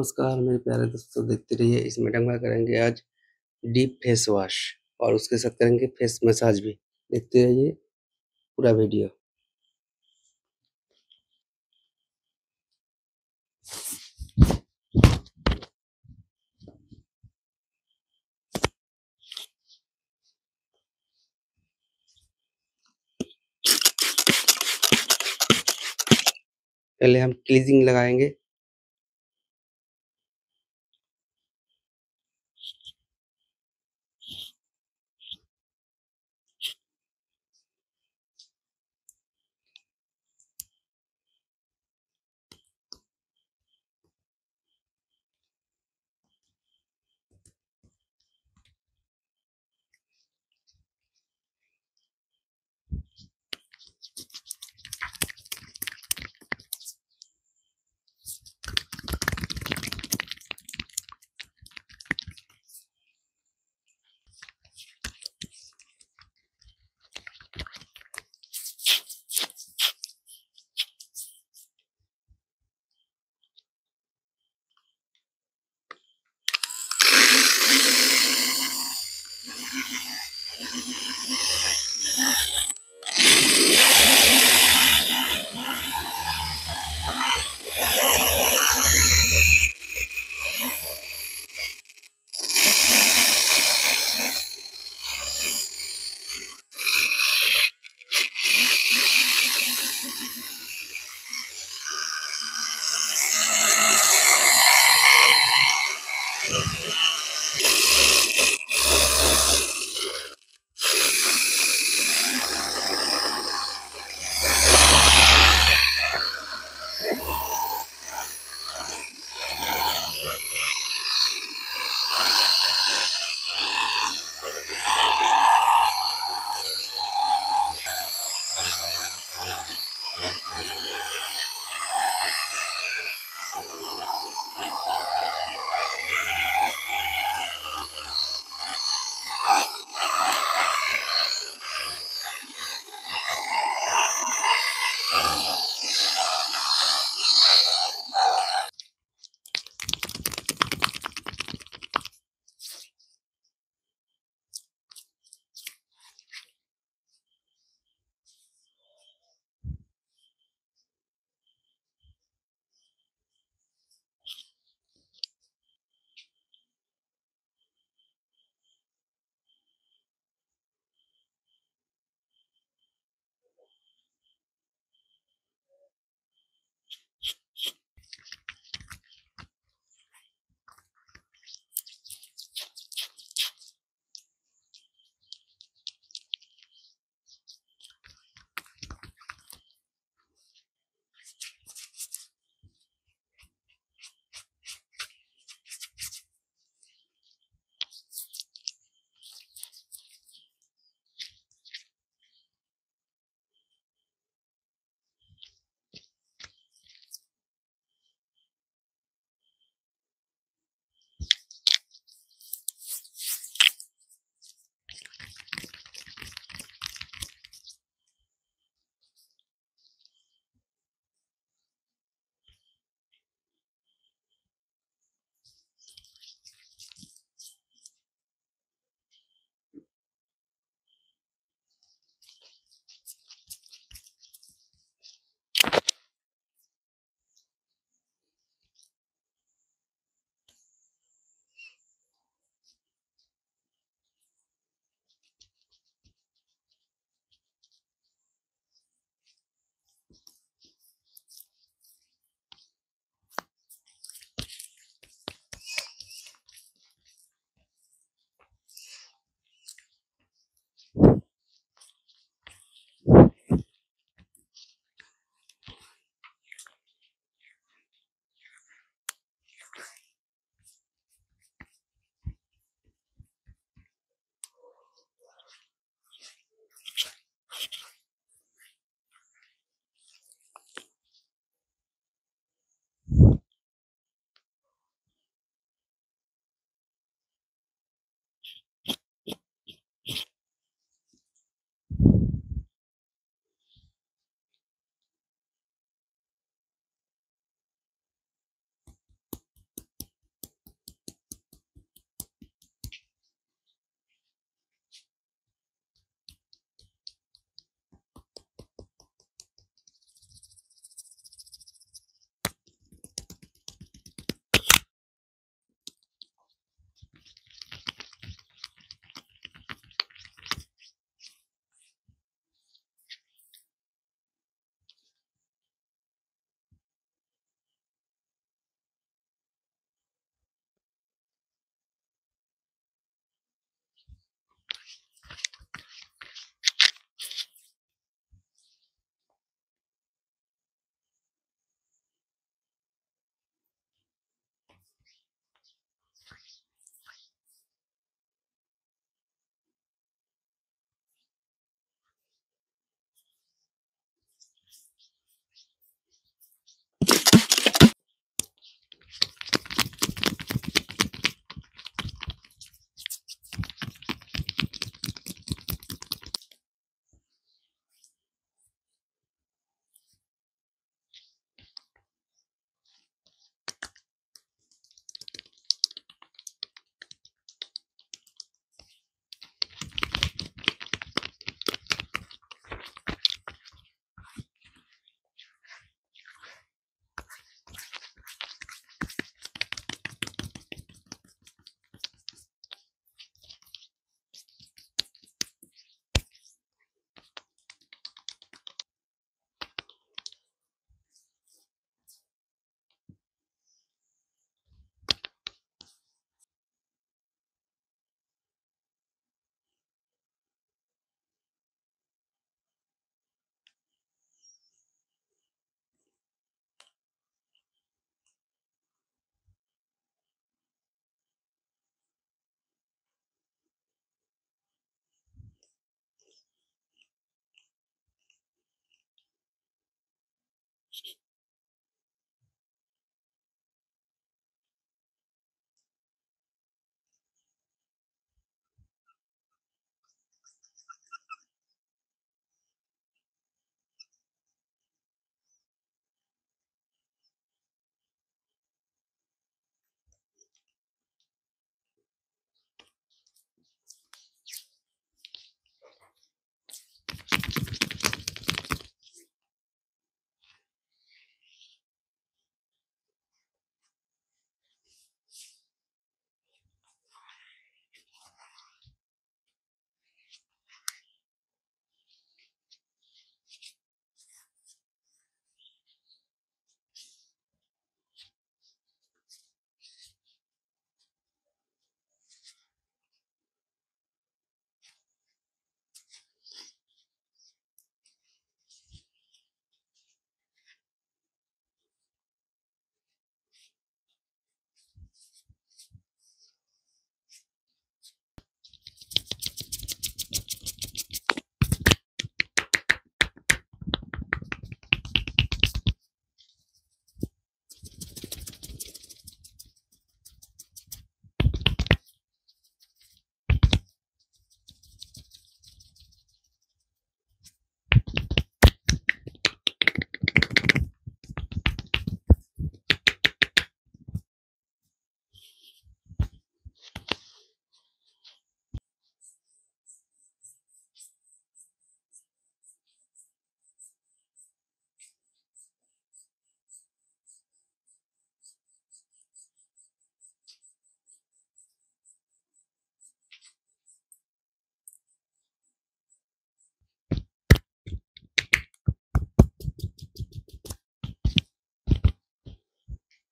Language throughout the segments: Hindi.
नमस्कार, मेरे प्यारे दोस्तों, देखते रहिए इस मैडम का करेंगे आज डीप फेस वॉश और उसके साथ करेंगे फेस मसाज भी। देखते रहिए पूरा वीडियो पहले हम क्लीजिंग लगाएँगे।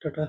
টাটা।